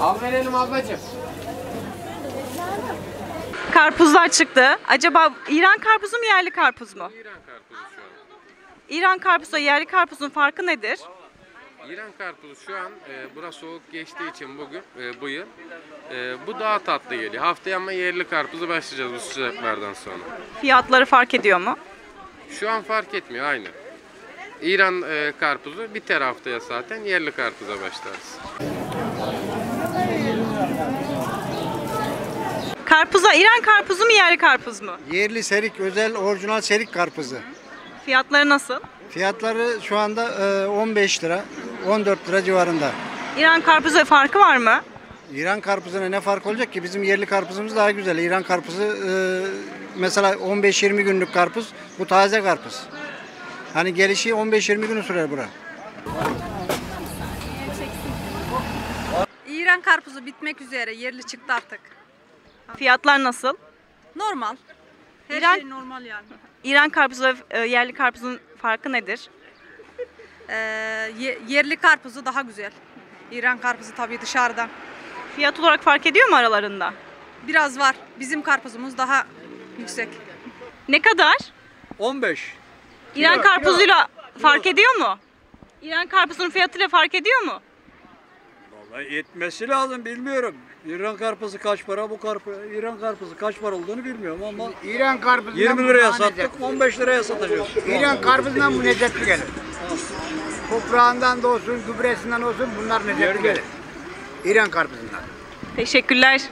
Al verelim ablacığım. Karpuzlar çıktı. Acaba İran karpuzu mu yerli karpuz mu? İran karpuzu şu an. İran karpuzla yerli karpuzun farkı nedir? İran karpuzu şu an e, burası soğuk geçtiği için bugün e, bu yıl e, bu daha tatlı geliyor. Haftaya ama yerli karpuzu başlayacağız bu sıcaklardan sonra. Fiyatları fark ediyor mu? Şu an fark etmiyor aynı. İran e, karpuzu biter haftaya zaten yerli karpuza başlarız. Karpuza İran karpuzu mu yerli karpuz mu? Yerli serik, özel, orijinal serik karpuzu. Fiyatları nasıl? Fiyatları şu anda e, 15 lira, 14 lira civarında. İran karpuzu farkı var mı? İran karpuzuna ne fark olacak ki? Bizim yerli karpuzumuz daha güzel. İran karpuzu e, mesela 15-20 günlük karpuz, bu taze karpuz. Hani gelişi 15-20 günü sürer bura. İran karpuzu bitmek üzere. Yerli çıktı artık. Fiyatlar nasıl? Normal. Her İran- şey normal yani. İran karpuzu ve e, yerli karpuzun farkı nedir? Ee, ye- yerli karpuzu daha güzel. İran karpuzu tabii dışarıdan. Fiyat olarak fark ediyor mu aralarında? Biraz var. Bizim karpuzumuz daha yüksek. Ne kadar? 15. İran karpuzuyla fark ediyor mu? İran karpuzunun fiyatıyla fark ediyor mu? Vallahi yetmesi lazım bilmiyorum. İran karpuzu kaç para bu karpuz İran karpuzu kaç para olduğunu bilmiyorum ama İran karpuzundan 20 bu liraya sattık lezzetli. 15 liraya satacağız. İran karpuzundan bu lezzetli gelir. Toprağından da olsun, gübresinden olsun bunlar lezzetli gelir. İran karpuzundan. Teşekkürler.